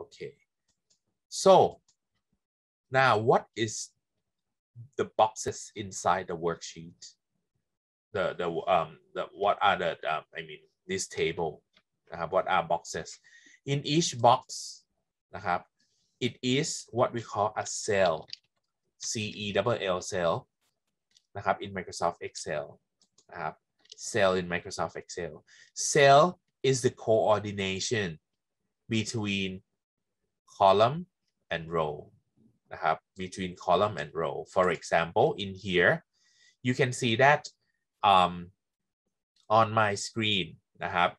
Okay. So now what is the boxes inside the worksheet? The, the, um, the, what are the, um, I mean, this table, uh, what are boxes? In each box, uh, it is what we call a cell, C-E-L-L cell, uh, in Microsoft Excel. Uh, cell in Microsoft Excel. Cell is the coordination between column and row นะครับ between column and row for example in here you can see that um, on my screen นะครับ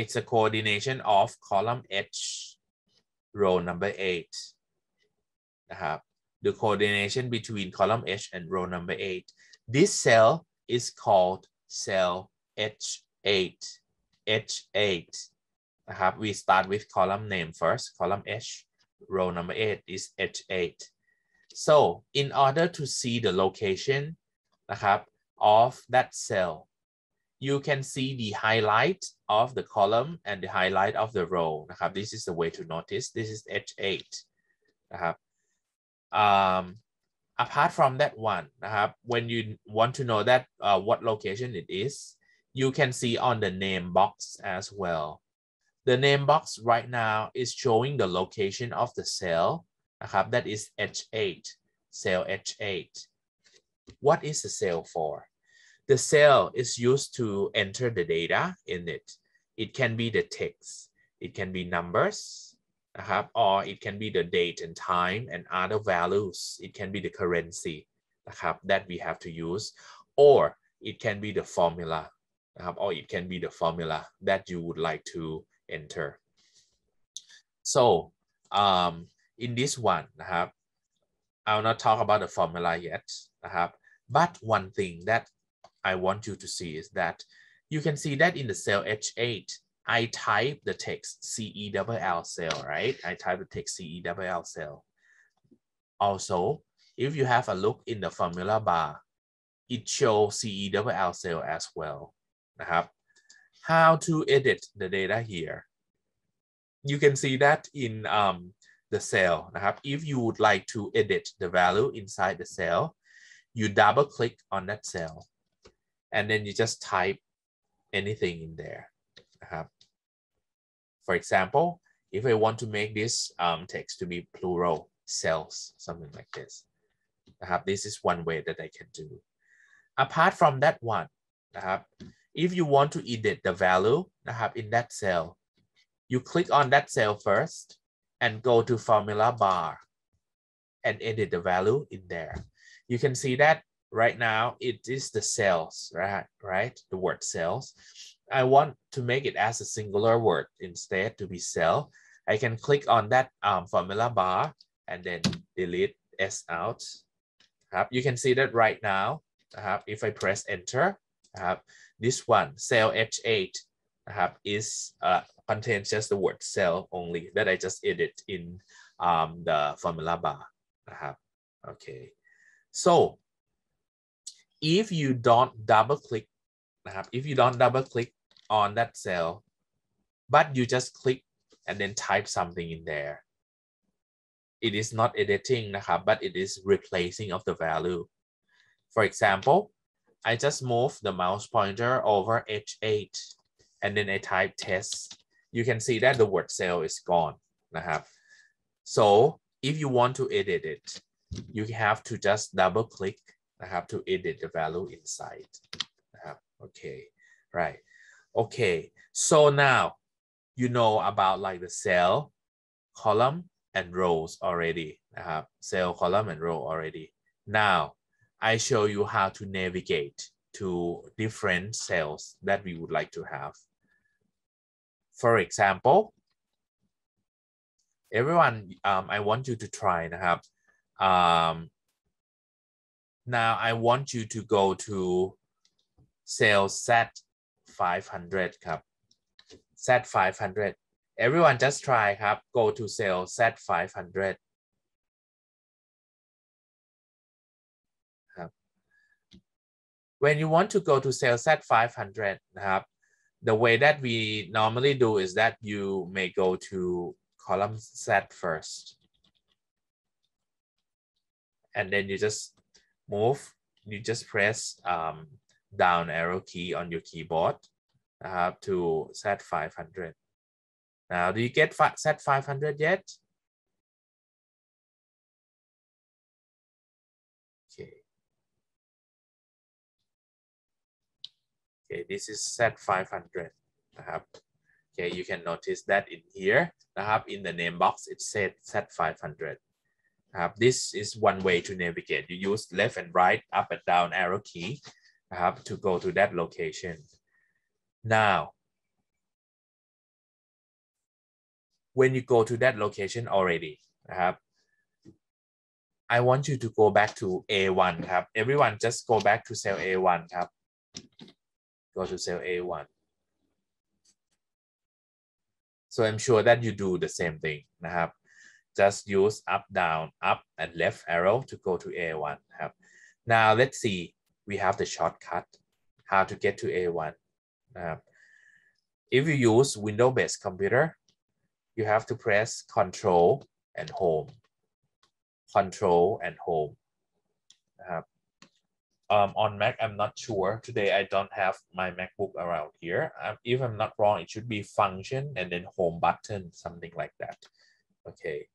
it's a coordination of column H row number 8นะครับ the coordination between column H and row number 8 this cell is called cell H8 H8 นะครับ we start with column name first column H row number 8 is H8 so in order to see the location นะครับ of that cell you can see the highlight of the column and the highlight of the row นะครับ this is the way to notice this is H8 นะครับ um, apart from that one นะครับ when you want to know that uh, what location it is you can see on the name box as well the name box right now is showing the location of the cell นะครับ that is H8 cell H8 what is the cell for the cell is used to enter the data in it it can be the text it can be numbers นะครับ or it can be the date and time and other values it can be the currency นะครับ that we have to use or it can be the formula นะครับ or it can be the formula that you would like to enter so um, in this one นะครับ I'll not talk about the formula yet นะครับ but one thing that I want you to see is that you can see that in the cell H8 I type the text CELL cell, right? I type the text CELL cell. Also, if you have a look in the formula bar, it shows CELL cell as well.นะครับ How to edit the data here? you can see that in um, the cell. If you would like to edit the value inside the cell, you double click on that cell and then you just type anything in there. For example, if I want to make this um, text to be plural, cells, something like this. This is one way that I can do. Apart from that one, if you want to edit the value in that cell, you click on that cell first and go to formula bar and edit the value in there. You can see that right now it is the cells, right? Right, the word cells. I want to make it as a singular word instead to be cell. I can click on that um, formula bar and then delete S out. You can see that right now. If I press enter, this one, cell H8, is uh, contains just the word cell only that I just edit in um, the formula bar. Okay, so if you don't double click, if you don't double click on that cell, but you just click and then type something in there. It is not editing, but it is replacing of the value. For example, I just move the mouse pointer over H8 and then I type test. You can see that the word cell is gone. So if you want to edit it, you have to just double click to edit the value inside. Okay, right. Okay, so now you know about like the cell, column, and rows already. Cell, column, and row already. Now, I show you how to navigate to different cells that we would like to have for example everyone um, I want you to try นะครับ um, now I want you to go to sales Z 500 cup, Z 500 everyone just try have, go to sales Z five hundred. when you want to go to sales Z 500 have, the way that we normally do is that you may go to column Z first. And then you just move, you just press um, down arrow key on your keyboard uh, to Z 500. Now, do you get Z 500 yet? Okay, this is Z 500 นะครับ Okay, you can notice that in here นะครับ in the name box it said Z 500 นะครับ this is one way to navigate. You use left and right up and down arrow key นะครับ to go to that location. Now when you go to that location already นะครับ I want you to go back to A1 ครับ everyone just go back to cell A1 ครับ go to cell A1 so I'm sure that you do the same thing นะครับ just use up down up and left arrow to go to A1 ครับ now let's see we have the shortcut how to get to A1 นะครับ if you use Windows based computer you have to press control and home control and homeนะครับ um, on Mac, I'm not sure. Today, I don't have my MacBook around here. Um, if I'm not wrong, it should be function and then home button, something like that. Okay.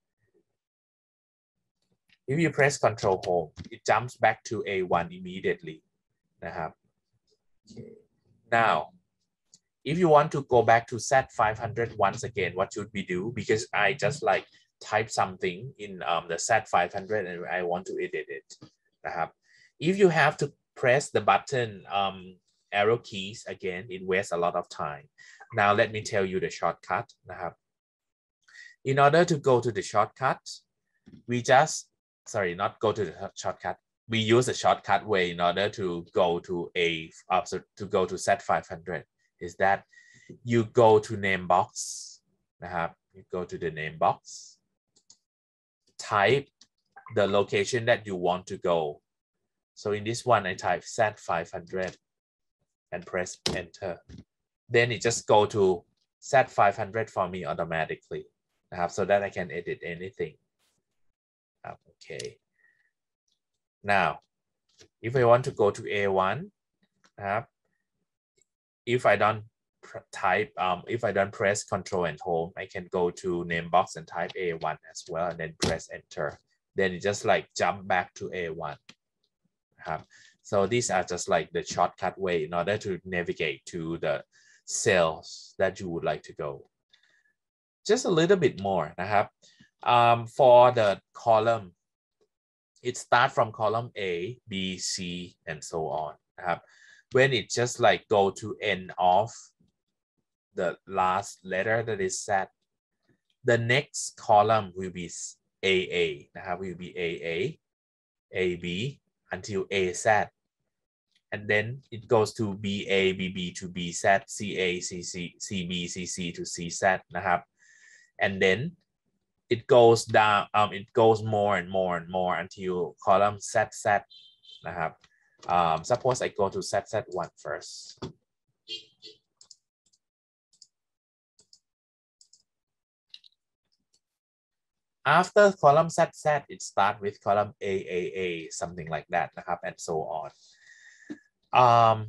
If you press control home, it jumps back to A1 immediately. Uh-huh. Now, if you want to go back to Z five hundred once again, what should we do? Because I just like type something in um, the Z five hundred and I want to edit it. Uh-huh if you have to press the button um, arrow keys again, it wastes a lot of time. Now let me tell you the shortcut. In order to go to the shortcut, we just, sorry, not go to the shortcut. We use the shortcut way in order to go to a, uh, to go to Z 500 is that you go to name box, you go to the name box, type the location that you want to go so in this one, I type Z500 and press enter. Then it just go to Z500 for me automatically, uh, so that I can edit anything. Uh, okay. Now, if I want to go to A1, uh, if I don't type, um, if I don't press control and home, I can go to name box and type A1 as well, and then press enter. Then it just like jump back to A1. ครับ so these are just like the shortcut way in order to navigate to the sales that you would like to go. Just a little bit more นะครับ um, for the column it start from column A B C and so on uh-huh. when it just like go to end of the last letter that is Z the next column will be AA นะครับ uh-huh. will be AA AB until AZ. And then it goes to BA, BB to BZ, CA, CC, CB, CC to CZ นะครับ and then it goes down um it goes more and more and more until column ZZ นะครับ um suppose I go to ZZ1 first after column Z Z, it starts with column AAA, something like that, and so on. Um,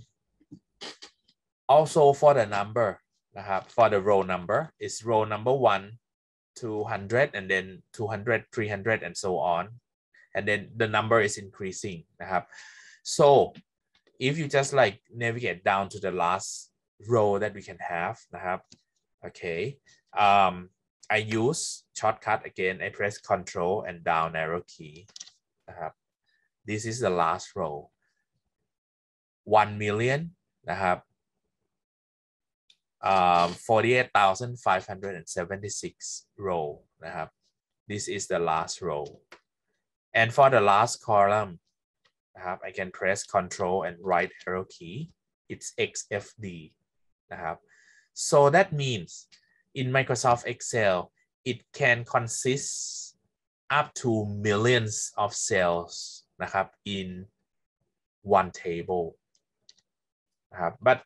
also for the number, for the row number, is row number one, 200, and then 200, 300, and so on. And then the number is increasing. So if you just like navigate down to the last row that we can have, okay, um, I use shortcut again, I press control and down arrow key. Uh, this is the last row. 1 million, uh-huh. um, uh, 48,576 row. Uh, this is the last row. And for the last column, uh, I can press control and right arrow key. It's XFD. Uh, so that means in Microsoft Excel, it can consist up to millions of cells นะครับ in one table นะครับ but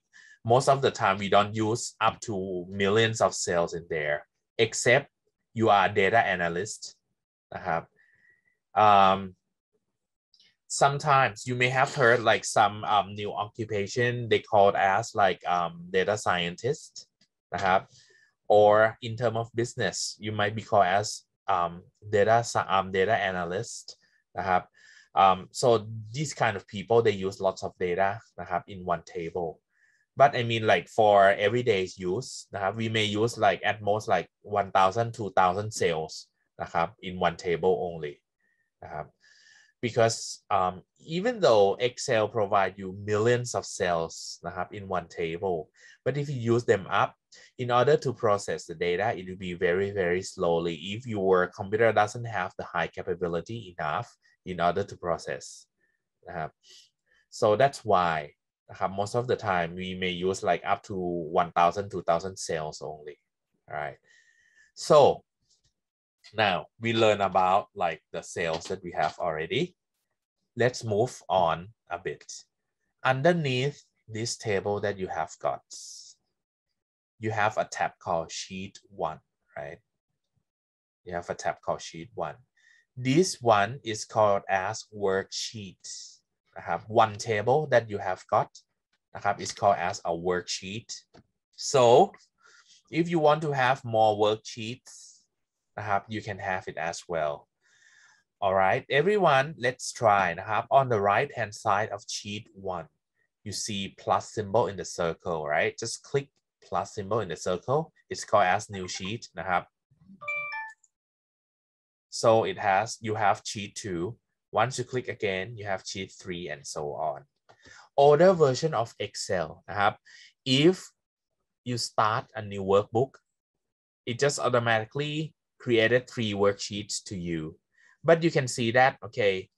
most of the time we don't use up to millions of cells in there except you are a data analyst นะครับ um, sometimes you may have heard like some um, new occupation they called as like um, data scientist นะครับ or in term of business you might be called as um, data um, data analyst นะครับ um, so these kind of people they use lots of data นะครับ in one table but I mean like for everyday use นะครับ we may use like at most like 1,000 2,000 cells นะครับ in one table only นะครับ because um, even though Excel provide you millions of cells นะครับ in one table but if you use them up in order to process the data, it will be very, very slowly if your computer doesn't have the high capability enough in order to process. Uh, so that's why uh, most of the time we may use like up to 1,000, 2,000 cells only, right? So now we learn about like the cells that we have already. Let's move on a bit. Underneath this table that you have got, you have a tab called sheet one, right? You have a tab called sheet one. This one is called as worksheet. I Have one table that you have got have is called as a worksheet. So if you want to have more worksheets, have you can have it as well. All right, everyone, let's try. Have on the right hand side of sheet one, you see plus symbol in the circle, right? Just click plus symbol in the circle it's called as new sheet นะครับ so it has, you have sheet two. Once you click again, you have sheet three and so on. Older version of Excel,นะครับ if you start a new workbook, it just automatically created three worksheets to you. But you can see that, okay,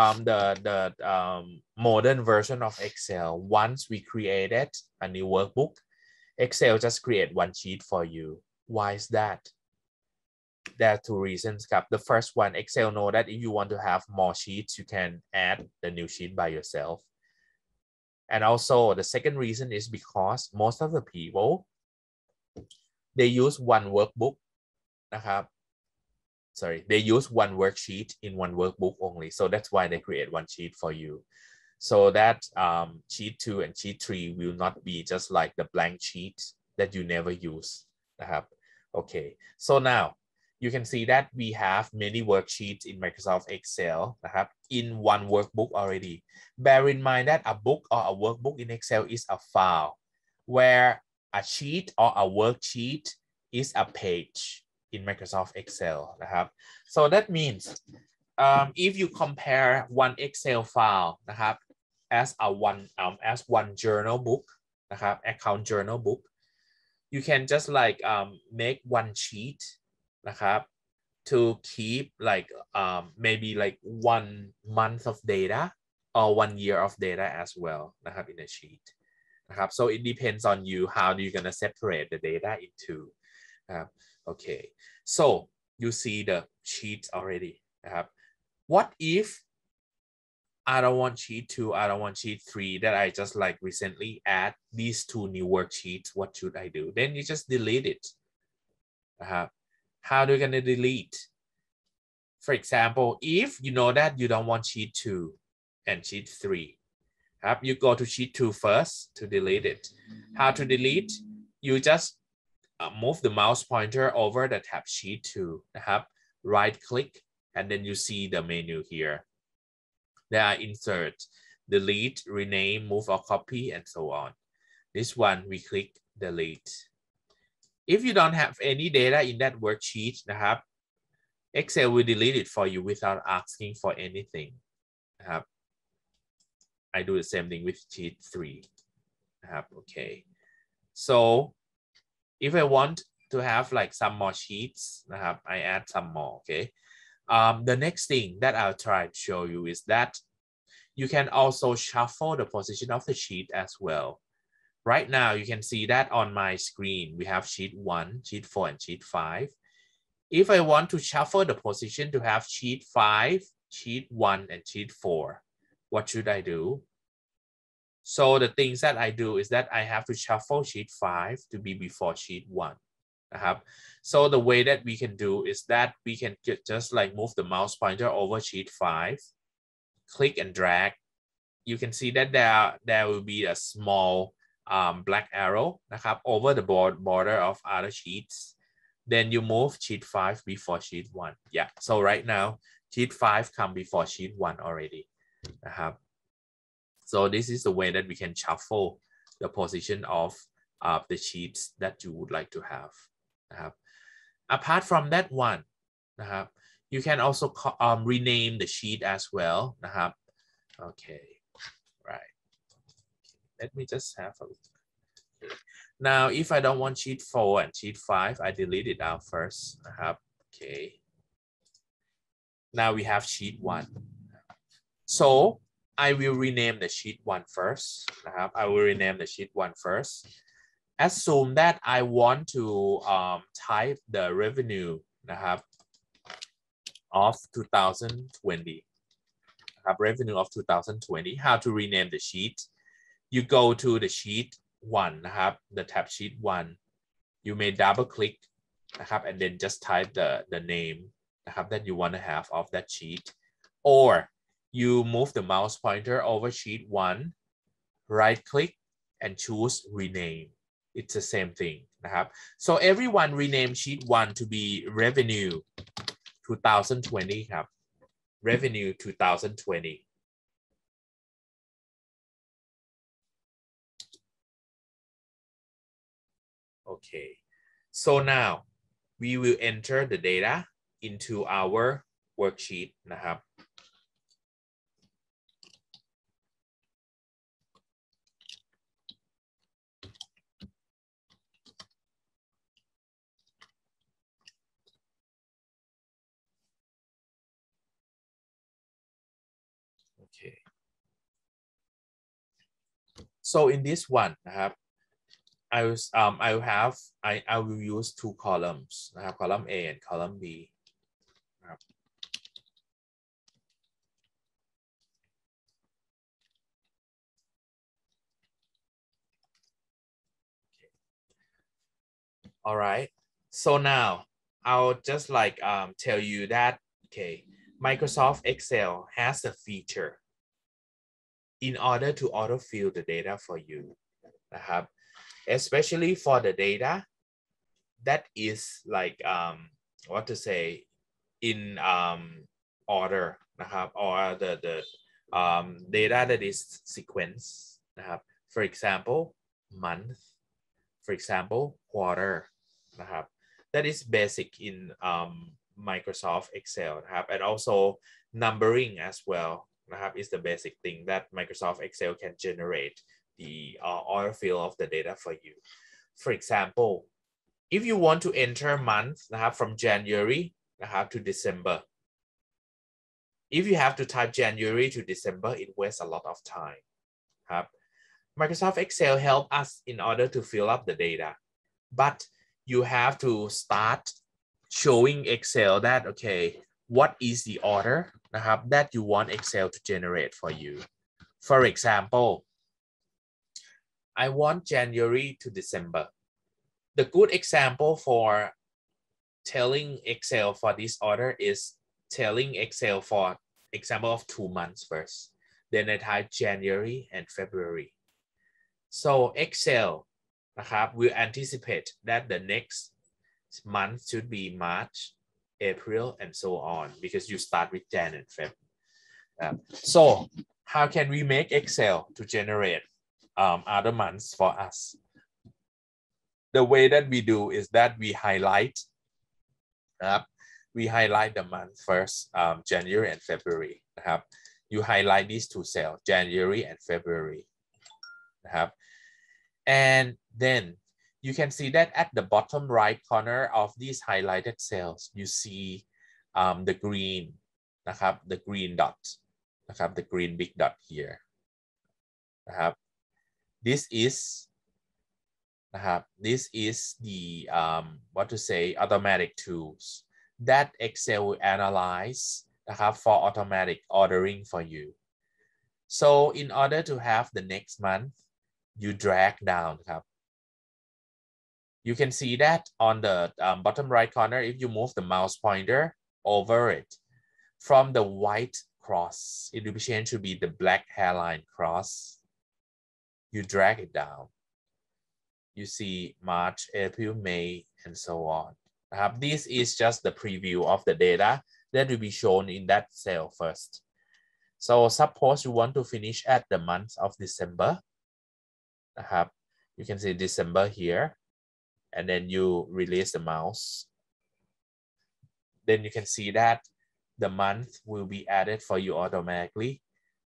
um, the, the um, modern version of Excel, once we created a new workbook, Excel just create one sheet for you. Why is that? There are two reasons. The first one, Excel know that if you want to have more sheets, you can add the new sheet by yourself. And also the second reason is because most of the people, they use one workbook. Sorry, they use one worksheet in one workbook only. So that's why they create one sheet for you so that um, sheet 2 and sheet 3 will not be just like the blank sheet that you never use. Okay, so now you can see that we have many worksheets in Microsoft Excel in one workbook already. Bear in mind that a book or a workbook in Excel is a file where a sheet or a worksheet is a page in Microsoft Excel. So that means um, if you compare one Excel file as a one um, as one journal book นะครับ account journal book you can just like um, make one sheet นะครับ to keep like um, maybe like one month of data or one year of data as well นะครับ in a sheet นะครับ so it depends on you how do you gonna separate the data into นะครับ okay so you see the sheets already นะครับ what if I don't want sheet two, I don't want sheet three that I just like recently add these two new worksheets. What should I do? Then you just delete it. Uh, how do you gonna delete? For example, if you know that you don't want sheet two and sheet three, uh, you go to sheet two first to delete it. How to delete? You just uh, move the mouse pointer over the tab sheet two, uh, right click, and then you see the menu here. There are insert, delete, rename, move or copy, and so on. This one, we click delete. If you don't have any data in that worksheet,นะครับ Excel will delete it for you without asking for anything.นะครับ I do the same thing with sheet three.นะครับ okay. So if I want to have like some more sheets,นะครับ, I add some more, okay. Um, the next thing that I'll try to show you is that you can also shuffle the position of the sheet as well. Right now, you can see that on my screen, we have sheet one, sheet four, and sheet five. If I want to shuffle the position to have sheet five, sheet one, and sheet four, what should I do? So the things that I do is that I have to shuffle sheet five to be before sheet one นะครับ so the way that we can do is that we can just like move the mouse pointer over sheet 5 click and drag you can see that there there will be a small um, black arrow นะครับ over the board, border of other sheets then you move sheet 5 before sheet 1 yeah so right now sheet 5 come before sheet 1 already นะครับ so this is the way that we can shuffle the position of uh, the sheets that you would like to have นะครับ apart from that one นะครับ you can also um, rename the sheet as well นะครับ okay right let me just have a look now if I don't want sheet 4 and sheet 5 I delete it out first นะครับ okay now we have sheet 1 so I will rename the sheet 1 first นะครับ I will rename the sheet 1 first assume that I want to um, type the revenue นะครับ of 2020 นะครับ revenue of 2020 how to rename the sheet you go to the sheet 1นะครับ the tab sheet 1 you may double click นะครับ and then just type the the name นะครับ that you want to have of that sheet or you move the mouse pointer over sheet 1 right click and choose rename it's the same thing นะครับ so everyone rename sheet 1 to be revenue 2020ครับ revenue 2020 okay so now we will enter the data into our worksheet นะครับ Okay. So in this one, I will, um, I will have, I, I will use two columns, column A and column B. All right. So now I'll just like um, tell you that, okay, Microsoft Excel has a feature in order to autofill the data for you นะครับ especially for the data that is like um what to say in um order นะครับ or the the um data that is sequence นะครับ for example month for example quarter นะครับ that is basic in um Microsoft Excel นะครับ and also numbering as well นะครับ is the basic thing that Microsoft Excel can generate the uh, autofill of the data for you. For example, if you want to enter months นะครับ from January นะครับ to December. If you have to type January to December it wastes a lot of time ครับ Microsoft Excel help us in order to fill up the data but you have to start showing Excel that okay what is the order? นะครับ that you want Excel to generate for you for example I want January to December the good example for telling Excel for this order is telling Excel for example of two months first then I type January and February so Excel นะครับ will anticipate that the next month should be March April, and so on, because you start with Jan and Feb. So how can we make Excel to generate um, other months for us? The way that we do is that we highlight, uh, we highlight the month first, um, January and February. Uh, you highlight these two cells, January and February. Uh, and then you can see that at the bottom right corner of these highlighted cells you see um, the green นะครับ the green dot นะครับ the green big dot here นะครับ this is นะครับ this is the um, what to say automatic tools that Excel will analyze นะครับ for automatic ordering for you so in order to have the next month you drag down ครับ you can see that on the um, bottom right corner, if you move the mouse pointer over it, from the white cross, it will be changed to be the black hairline cross. You drag it down. You see March, April, May, and so on. Uh, this is just the preview of the data that will be shown in that cell first. So suppose you want to finish at the month of December. Uh, you can see December here and then you release the mouse. Then you can see that the month will be added for you automatically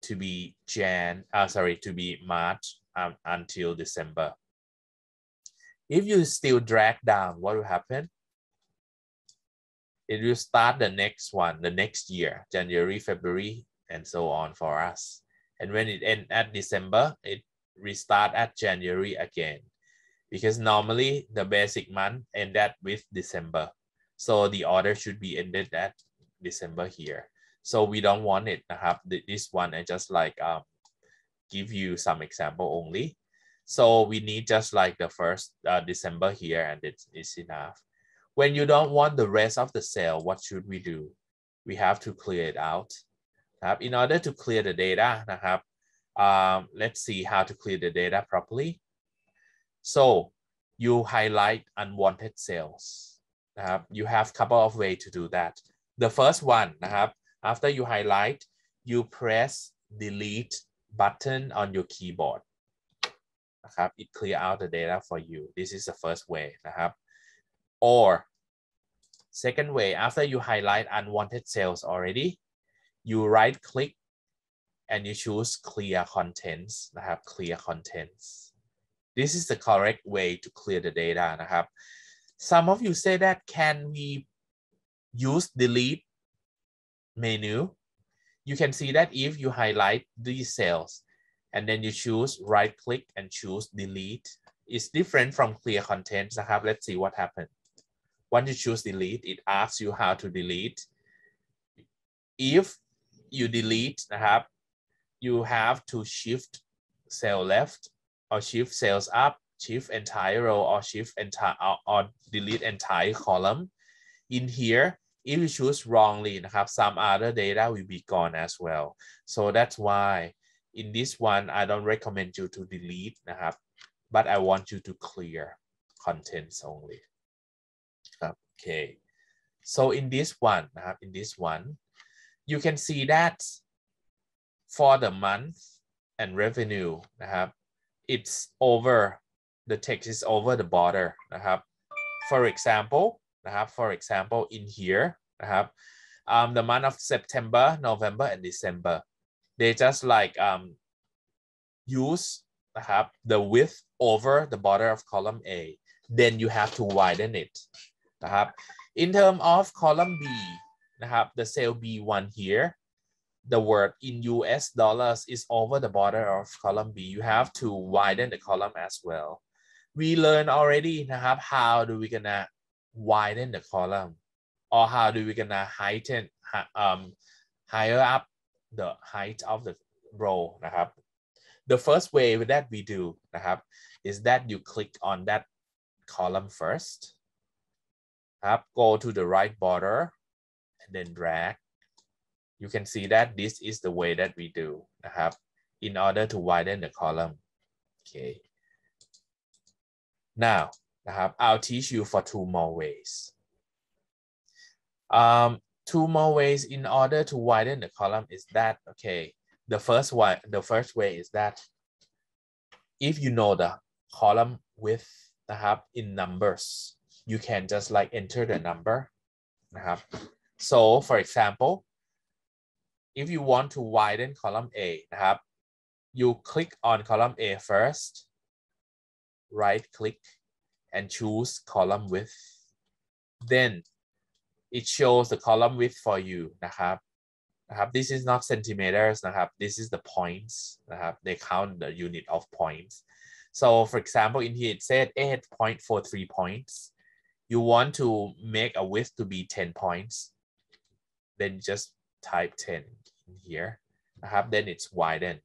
to be Jan, uh, sorry, to be March um, until December. If you still drag down, what will happen? It will start the next one, the next year, January, February, and so on for us. And when it end at December, it restart at January again because normally the basic month end ended with December. So the order should be ended at December here. So we don't want it to have this one and just like um, give you some example only. So we need just like the first uh, December here and it's, it's enough. When you don't want the rest of the cell, what should we do? We have to clear it out. In order to clear the data, um, let's see how to clear the data properly So you highlight unwanted cellsนะครับ you have couple of way to do that the first one นะครับ after you highlight you press delete button on your keyboard นะครับ it clear out the data for you this is the first way นะครับ or second way after you highlight unwanted cells already you right click and you choose clear contents นะครับ clear contents this is the correct way to clear the data นะครับ some of you say that can we use delete menu you can see that if you highlight these cells and then you choose right click and choose delete it's different from clear contents นะครับ let's see what happened once you choose delete it asks you how to delete if you delete นะครับ you have to shift cell left or shift sales up, shift entire row, or shift entire or, or delete entire column. In here, if you choose wrongly, some other data will be gone as well. So that's why in this one, I don't recommend you to delete, but I want you to clear contents only. Okay. So in this one, in this one, you can see that for the month and revenue, it's over the text is over the border นะครับ for example นะครับ for example in here นะครับ um, the month of September November and December they just like um, use นะครับ the width over the border of column A then you have to widen it นะครับ in term of column B นะครับ the cell B1 here the word in US dollars is over the border of column B, you have to widen the column as well. We learned already how do we gonna widen the column? Or how do we gonna heighten um, higher up the height of the row The first way that we do is that you click on that column first. Have go to the right border and then drag you can see that this is the way that we do นะครับ in order to widen the column okay now นะครับ I'll teach you for two more ways um two more ways in order to widen the column is that okay the first one the first way is that if you know the column width นะครับ in numbers you can just like enter the number นะครับ so for example if you want to widen column A นะครับ you click on column A first right click and choose column width then it shows the column width for you นะครับนะครับ this is not centimeters นะครับ this is the points นะครับ they count the unit of points so for example in here it said 8.43 points you want to make a width to be 10 points then just type 10 in here นะครับ then it's widened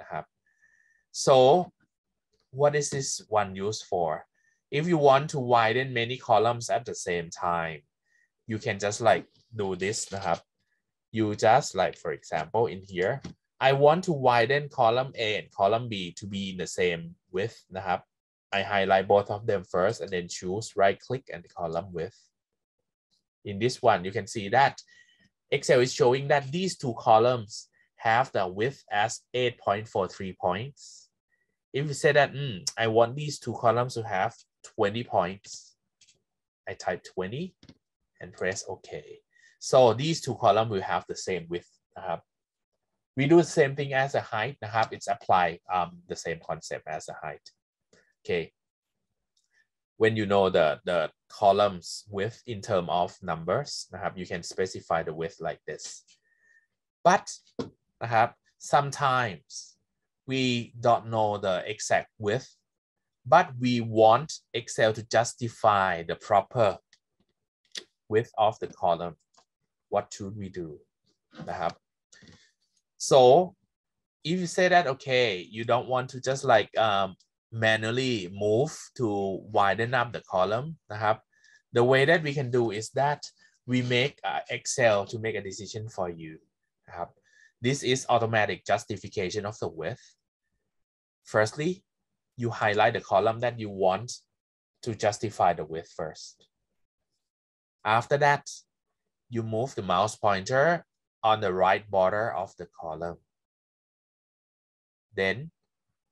นะครับ so what is this one used for if you want to widen many columns at the same time, you can just like do thisนะครับ you just like for example in here I want to widen column A and column B to be in the same width นะครับ I highlight both of them first and then choose right click and column width in this one you can see that Excel is showing that these two columns have the width as 8.43 points. If you say that, mm, I want these two columns to have 20 points, I type 20 and press OK. So these two columns will have the same width. Uh, we do the same thing as a height. Uh, it's apply um, the same concept as a height. Okay, when you know the, the columns width in term of numbers, you can specify the width like this. But sometimes we don't know the exact width, but we want Excel to justify the proper width of the column. What should we do? So if you say that, okay, you don't want to just like um, manually move to widen up the column นะครับ the way that we can do is that we make uh, Excel to make a decision for you นะครับ this is automatic justification of the width firstly you highlight the column that you want to justify the width first after that, you move the mouse pointer on the right border of the column. Then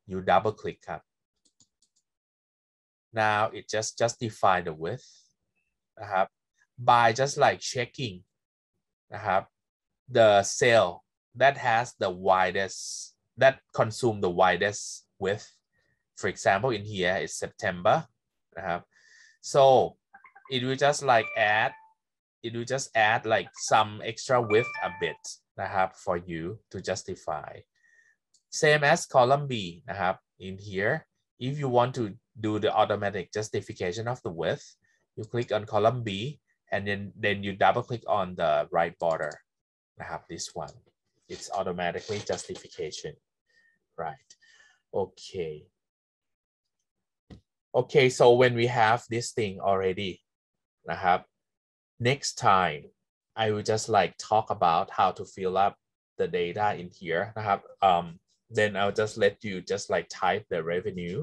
you double click up. Now it just justify the width นะครับ by just like checking นะครับ the cell that has the widest that consume the widest width for example in here is September นะครับ so it will just like add it will just add like some extra width a bit นะครับ for you to justify same as column B นะครับ in here If you want to do the automatic justification of the width, you click on column B and then, then you double click on the right border. I have this one. It's automatically justification, right? Okay. Okay, so when we have this thing already, I have next time, I will just like talk about how to fill up the data in here. I have um, then I'll just let you just like type the revenue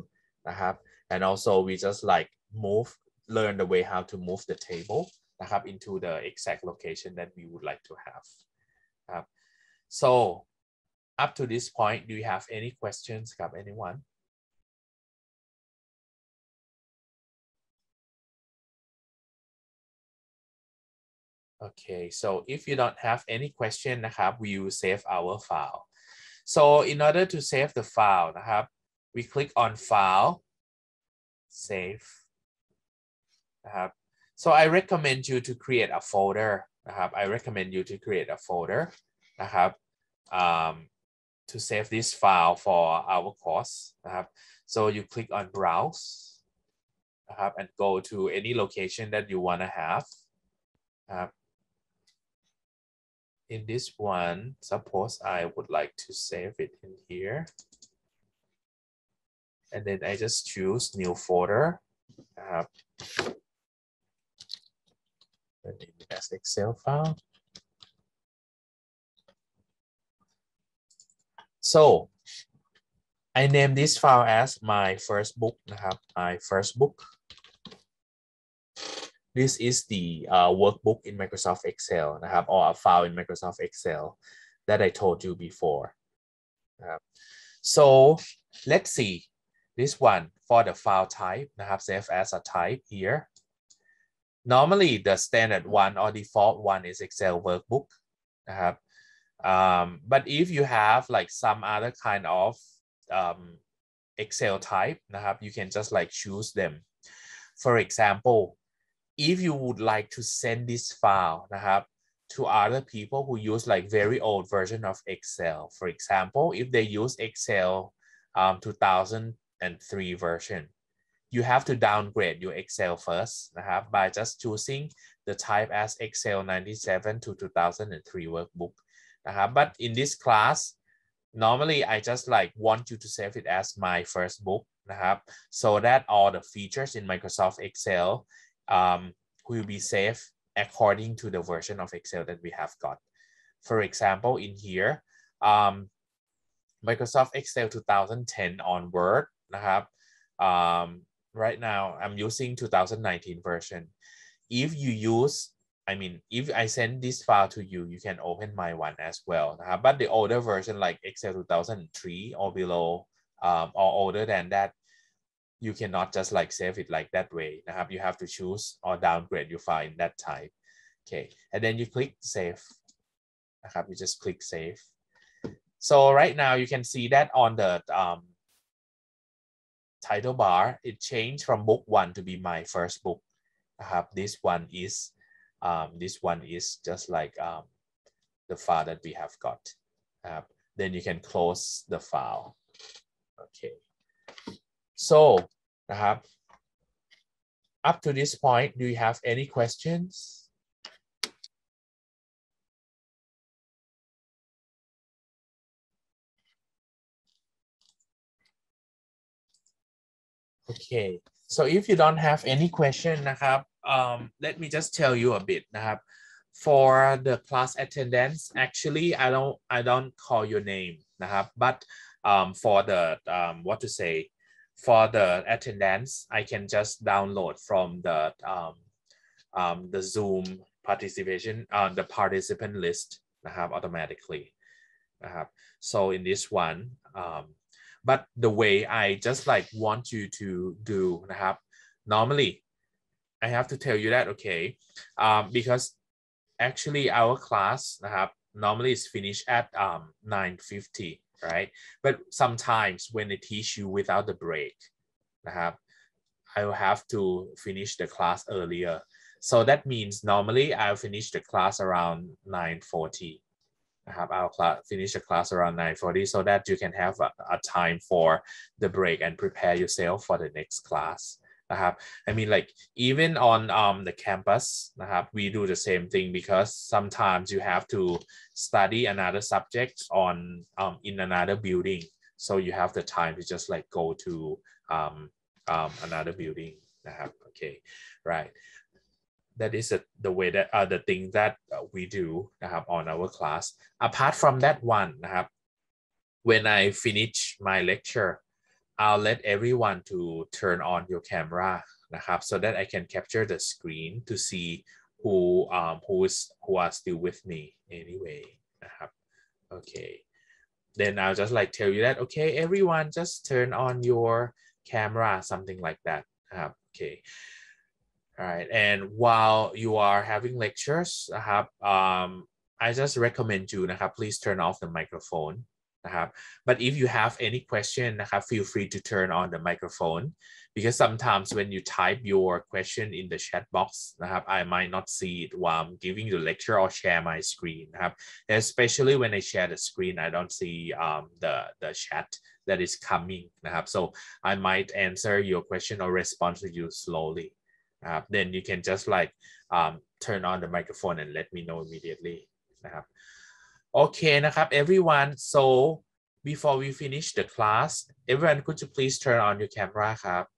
นะครับ and also we just like move learn the way how to move the table นะครับ into the exact location that we would like to have ครับ so up to this point do you have any questions กับ anyone Okay, so if you don't have any question นะครับ we will save our file. So in order to save the file นะครับ we click on file save นะครับ so I recommend you to create a folder นะครับ I recommend you to create a folder นะครับ um, to save this file for our course นะครับ so you click on browse นะครับ and go to any location that you want to have นะครับ in this one, suppose I would like to save it in here. And then I just choose new folder. Uh, and as Excel file. So I name this file as my first book, my first book This is the uh, workbook in Microsoft Excel นะครับ or a file in Microsoft Excel that I told you before นะครับ so let's see this one for the file type นะครับ save as a type here normally the standard one or default one is Excel workbook นะครับ um, but if you have like some other kind of um, Excel type นะครับ you can just like choose them for example if you would like to send this file นะครับ to other people who use like very old version of Excel for example if they use Excel um, 2003 version you have to downgrade your Excel first นะครับ by just choosing the type as Excel 97 to 2003 workbook นะครับ but in this class normally I just like want you to save it as my first book นะครับ so that all the features in Microsoft Excel um, will be saved according to the version of Excel that we have got for example in here um, Microsoft Excel 2010 on Word นะครับ um, right now I'm using 2019 version if you use I mean, if I send this file to you, you can open my one as well. Uh, but the older version like Excel 2003 or below um, or older than that, you cannot just like save it like that way. Uh, you have to choose or downgrade your file in that type. Okay, and then you click save. Uh, you just click save. So right now you can see that on the um, title bar, it changed from book one to be my first book. Uh, this one is um, this one is just like um, the file that we have got. Then you can close the file. Okay. So, uh, up to this point, do you have any questions? Okay, so if you don't have any question นะครับ um, let me just tell you a bit นะครับ for the class attendance actually I don't I don't call your name นะครับ but um, for the um, what to say for the attendance, I can just download from the um, um, the Zoom participation on uh, the participant list I have automatically. I Have. So in this one, um, but the way I just like want you to do have, normally I have to tell you that, okay, um, because actually our class I have, normally is finished at um, 9.50 right? But sometimes when they teach you without the break, I will have to finish the class earlier. So that means normally I'll finish the class around 9.40. I have finish the class around 9.40 so that you can have a, a time for the break and prepare yourself for the next class. นะครับ I mean like even on um the campus นะครับ we do the same thing because sometimes you have to study another subject on um in another building so you have the time to just like go to um, um another building นะครับ okay right that is a, the way that uh, the thing that we do นะครับ on our class apart from that one นะครับ when I finish my lecture I'll let everyone to turn on your camera นะครับ so that I can capture the screen to see who um who is who are still with me anyway นะครับ okay then I'll just like tell you that okay everyone just turn on your camera something like that นะครับ okay all right and while you are having lectures นะครับ um I just recommend you นะครับ please turn off the microphone นะครับ but if you have any question นะครับ feel free to turn on the microphone because sometimes when you type your question in the chat box นะครับ I might not see it while I'm giving the lecture or share my screen นะครับ especially when I share the screen I don't see um, the the chat that is coming นะครับ so I might answer your question or respond to you slowly นะครับ then you can just like um, turn on the microphone and let me know immediately นะครับ Okay นะครับ everyone so before we finish the class everyone could you please turn on your camera ครับ